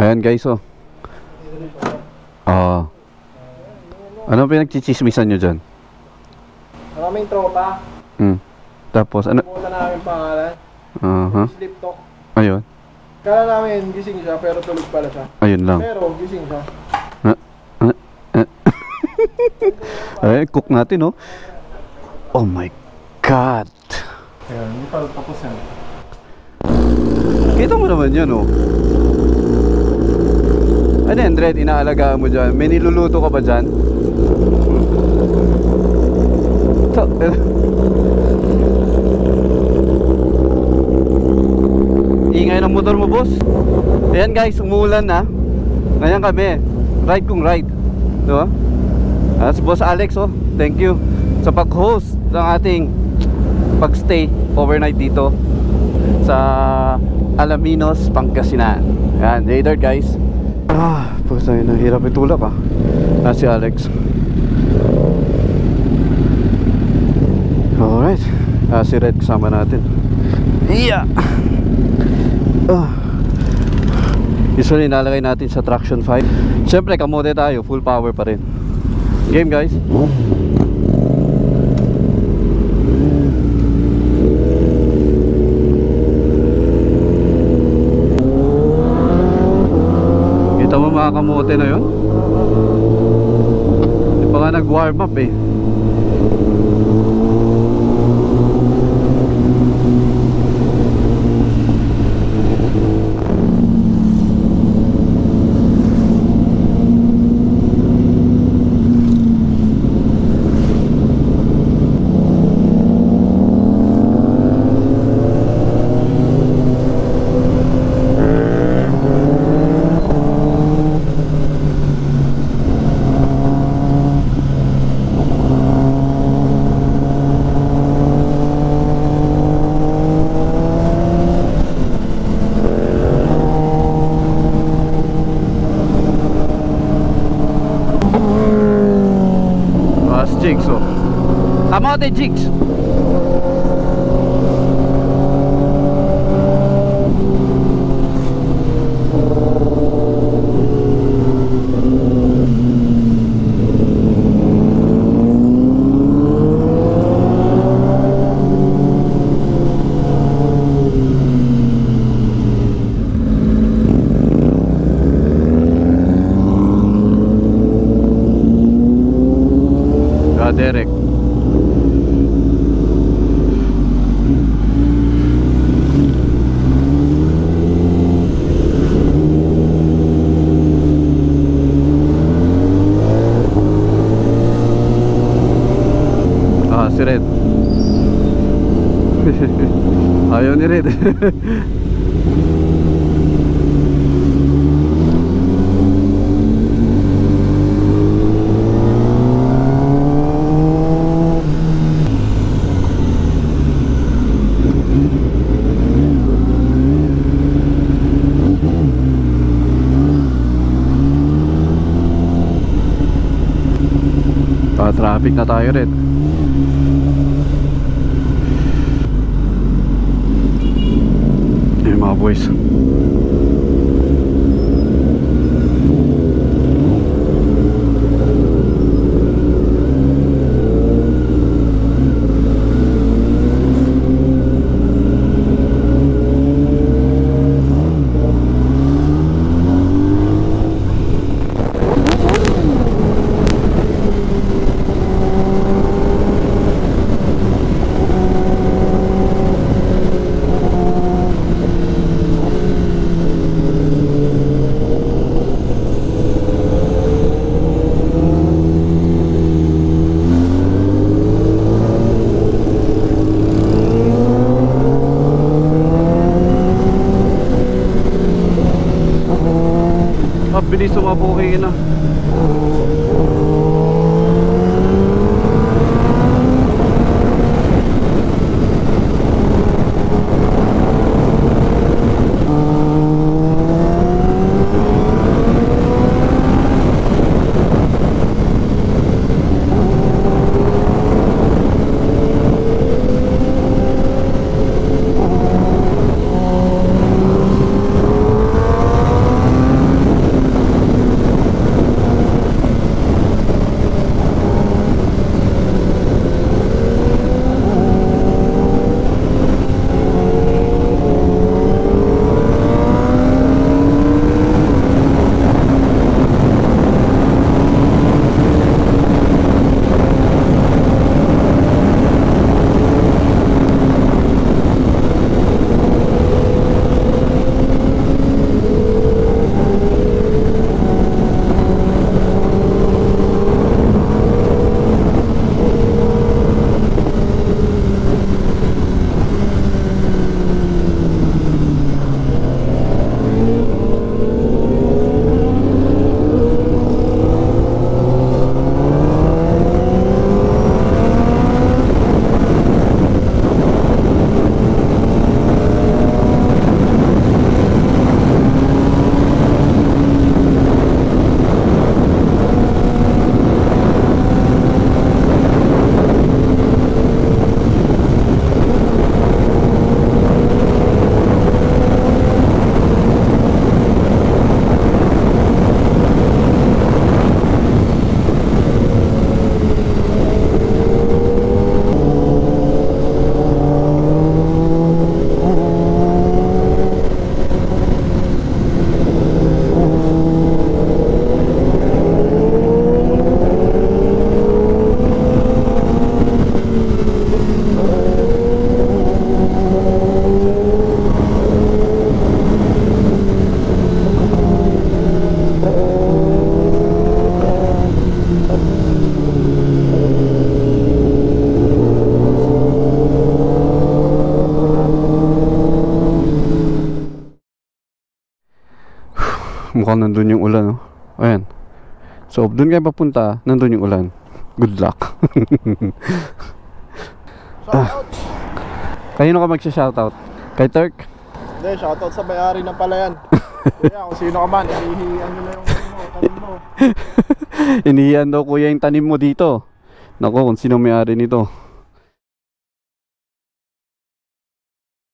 Ayan guys, oh. Ah. ano pinagchichismisan nyo dyan? Maraming tropa. Hmm. Tapos, ano? Pumunta namin pangalan. Aha. Sleep talk. Ayun. Kala namin gising siya pero tulog pala siya. Ayun lang. Pero gising siya. Ay, cook natin, oh. Oh my God. Ayun, hindi pa tapos yan. Kita mo naman yan, oh. Ano yan, Dred? Inaalagaan mo dyan? May niluluto ka ba dyan? Ito. Ingay ng motor mo, boss. Ayan guys, umuulan na. Ngayon kami. Ride kung ride. Diba? Ah, si Boss Alex, oh. Thank you sa pag-host ng ating pag-stay overnight dito sa Alaminos, Pangasinan. Yan, later guys. Ah, pusa yun, hirap itulak ah. Ah, si Alex. Alright. Ah, si Red kasama natin. Yeah! Ah. Usually nalagay natin sa traction 5. Siyempre, kamote tayo, full power pa rin. Game guys. Kita mo mga na yun? Hindi pa nga nag-warm up eh. Mas jigs oh. Kamote jigs. Derek. Ah, si Red. Ayaw ni Red. Pa-traffic na tayo rin. Yung mga boys. Ah, bilis sumabuhay na. Mukhang nandun yung ulan, oh. Ayan. So, doon kayo papunta, nandun yung ulan. Good luck. Shoutout! Kanino ka magsha-shoutout? Kay Turk? Hindi, shoutout sa may-ari ng palayan. Kuya, kung sino ka man, hinihiyan nyo na yung tanim mo. Inihiyan daw kuya yung tanim mo dito. Nako, kung sino may-ari nito.